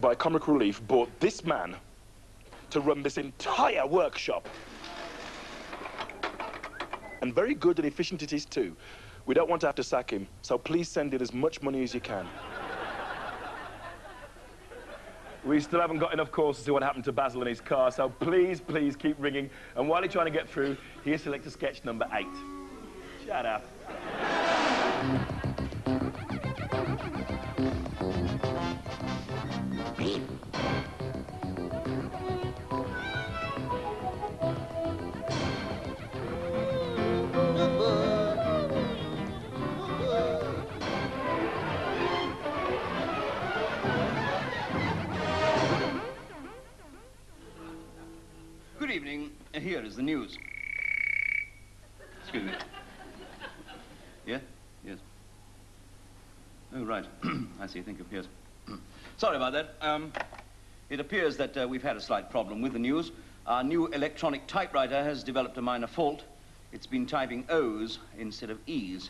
by Comic Relief bought this man to run this entire workshop. And very good and efficient it is too. We don't want to have to sack him, so please send in as much money as you can. We still haven't got enough calls to see what happened to Basil and his car, so please, please keep ringing. And while you're trying to get through, here's selector sketch number eight. Shut up. Here is the news. Excuse me. Yeah? Yes. Oh, right. I see. Thank you. Yes. Sorry about that. Um, it appears that uh, we've had a slight problem with the news. Our new electronic typewriter has developed a minor fault. It's been typing O's instead of E's.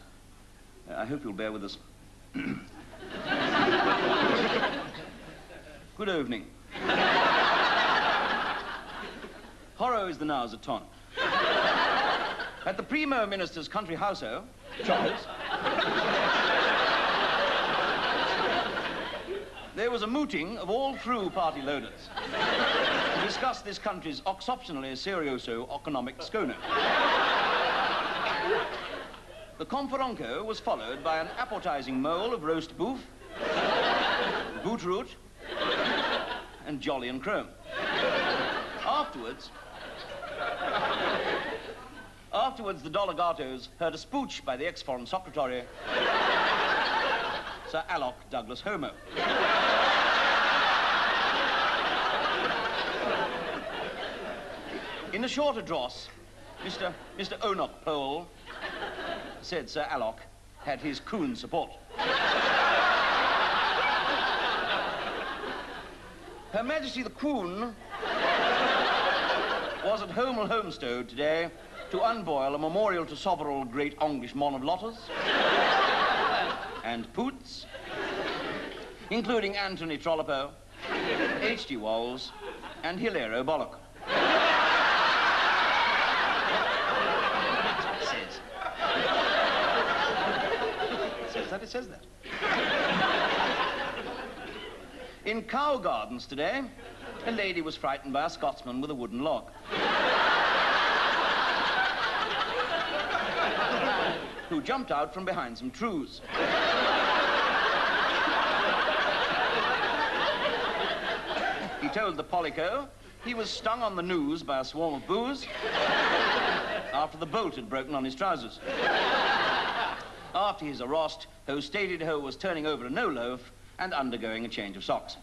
Uh, I hope you'll bear with us. Good evening. Horror is the nows a ton. At the Primo Minister's country house, oh, Choppers, there was a mooting of all through party loaders to discuss this country's exceptionally serioso-economic schooner. The conferenco was followed by an appetizing mole of roast beef, bootroot, and jolly and chrome. Afterwards, afterwards, the Delegatos heard a spooch by the ex-Foreign Secretary, Sir Alloc Douglas Homo. In a short address, Mr. Mr. Onoch Pole said Sir Alloc had his coon support. Her Majesty the Queen was at Home Homestead today to unboil a memorial to several Great English Mon of Lotters and Poots, including Anthony Trollope, H.G. Walls, and Hilaro Bollock. It says. It says that, it says that. In Cow Gardens today, a lady was frightened by a Scotsman with a wooden log. Who jumped out from behind some trews. he told the Polico he was stung on the news by a swarm of boos after the bolt had broken on his trousers. After his arrest, Ho stated Ho was turning over a no-loaf and undergoing a change of socks.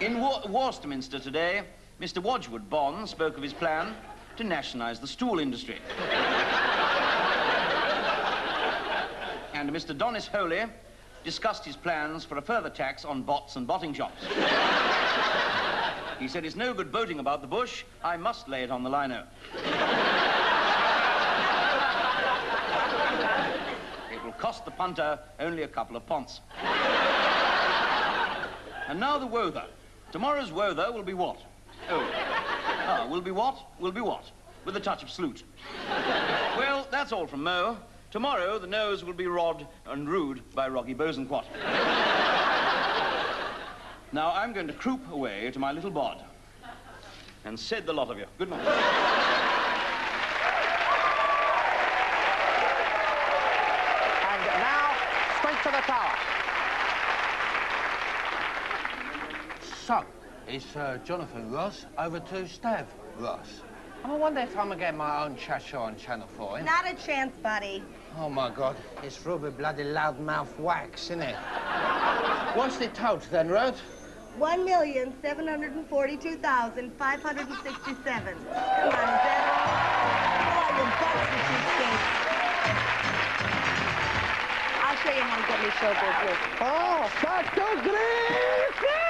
In Wa- today, Mr. Wodgwood Bond spoke of his plan to nationalize the stool industry. and Mr. Donis Holy discussed his plans for a further tax on bots and botting shops. he said, it's no good boating about the bush. I must lay it on the lino. it will cost the punter only a couple of ponts. and now the weather. Tomorrow's weather will be what? Oh. Ah, will be what? We'll be what? With a touch of sleut. well, that's all from Mo. Tomorrow, the nose will be rod and rude by Roggy Bosenquat. now, I'm going to croup away to my little bod. And said the lot of you. Good night. And now, straight to the tower. So, it's uh, Jonathan Ross over to Stav Ross. I wonder if I'm gonna get my own chat show on Channel 4. eh? Not a chance, buddy. Oh, my God. It's Ruby bloody loudmouth wax, isn't it? What's the total then, Rod? One million seven hundred and forty-two thousand five hundred and sixty-seven. Come on, is that all? You bucks and cheapskates. I'll show you how to get me showbiz. Look. Oh, Sato Greece!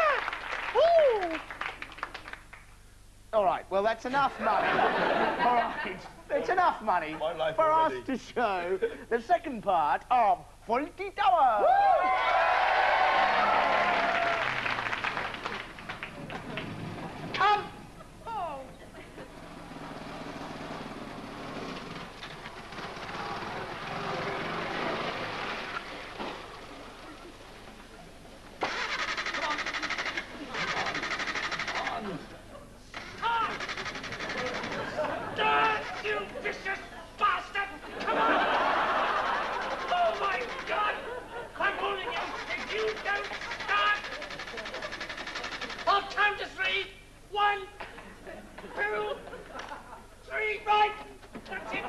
All right, well, that's enough money. All right, it's enough money for us to show the second part of Fawlty Tower. start! I'll count to three. One, two, three, right! That's it!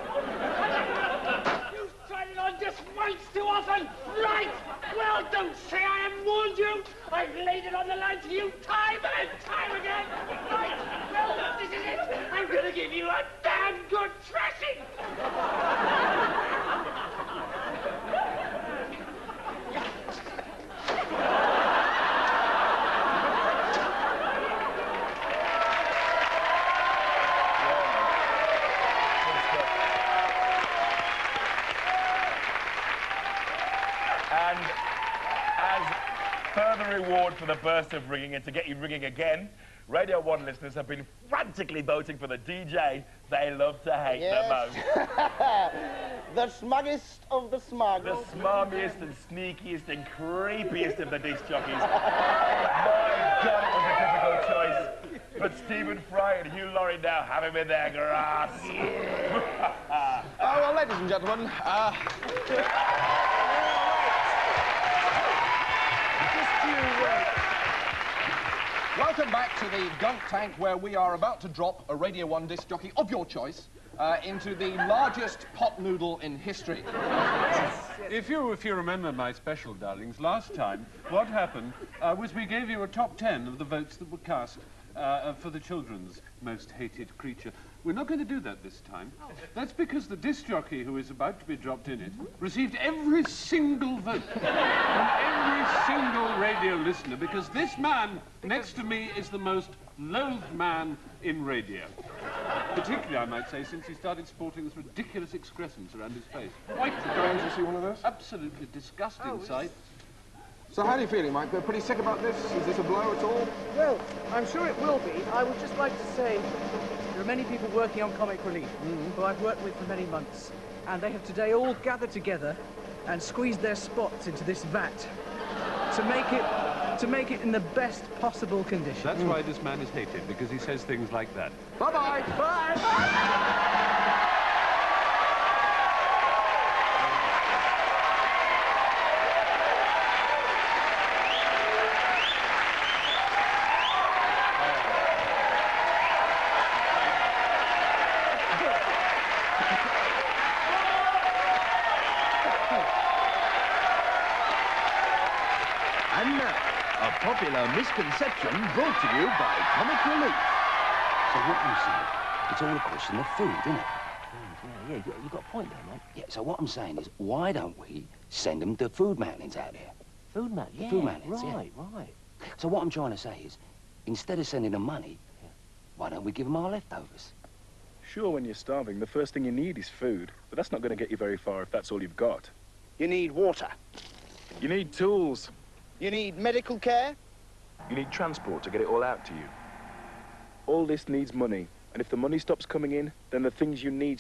You've tried it on just once too often! Right! Well, don't say I haven't warned you! I've laid it on the line to you time and time again! Right! Well, this is it! I'm gonna give you a damn good thrashing! And as further reward for the burst of ringing and to get you ringing again, Radio 1 listeners have been frantically voting for the DJ they love to hate the most. the smuggest of the smug. The smarmiest and sneakiest and creepiest of the disc jockeys. My God, it was a difficult choice. But Stephen Fry and Hugh Laurie now have him in their grasp. Oh, well, ladies and gentlemen, uh, welcome back to the gunk tank where we are about to drop a Radio 1 disc jockey of your choice uh, into the largest pot noodle in history. If you, if you remember, my special darlings, last time, what happened uh, was we gave you a top ten of the votes that were cast uh, for the children's most hated creature. We're not going to do that this time. That's because the disc jockey who is about to be dropped in it received every single vote every single radio listener because this man next to me is the most loathed man in radio. Particularly, I might say, since he started sporting this ridiculous excrescence around his face. Quite going to see one of those? Absolutely disgusting oh, sight. So how are you feeling, Mike? They're pretty sick about this? Is this a blow at all? Well, I'm sure it will be. I would just like to say there are many people working on comic relief mm-hmm. who I've worked with for many months, and they have today all gathered together and squeezed their spots into this vat to make it to make it in the best possible condition. That's why this man is hated, because he says things like that. Bye-bye. Bye. And popular misconception brought to you by Comic Relief. So what you say, it's all a question of food, isn't it? Yeah, yeah, you, you got a point there, mate. Yeah, so what I'm saying is, why don't we send them to food mountains out there? Food man, yeah, food mountains, yeah. right, right. So what I'm trying to say is, instead of sending them money, why don't we give them our leftovers? Sure, when you're starving, the first thing you need is food. But that's not going to get you very far if that's all you've got. You need water. You need tools. You need medical care. You need transport to get it all out to you. All this needs money. And if the money stops coming in, then the things you need